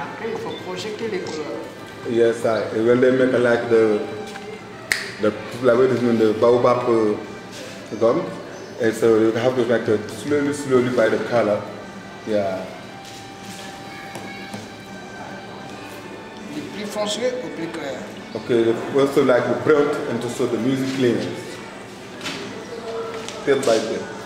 Après, il faut projeter les couleurs. Yes, I. When they make like the the like what is the baobab uh, gum, and so you have to make it slowly, slowly by the color. Yeah. Du plus foncé ou plus clair. Okay. The, also like the print and to show the music cleaner. Step by step.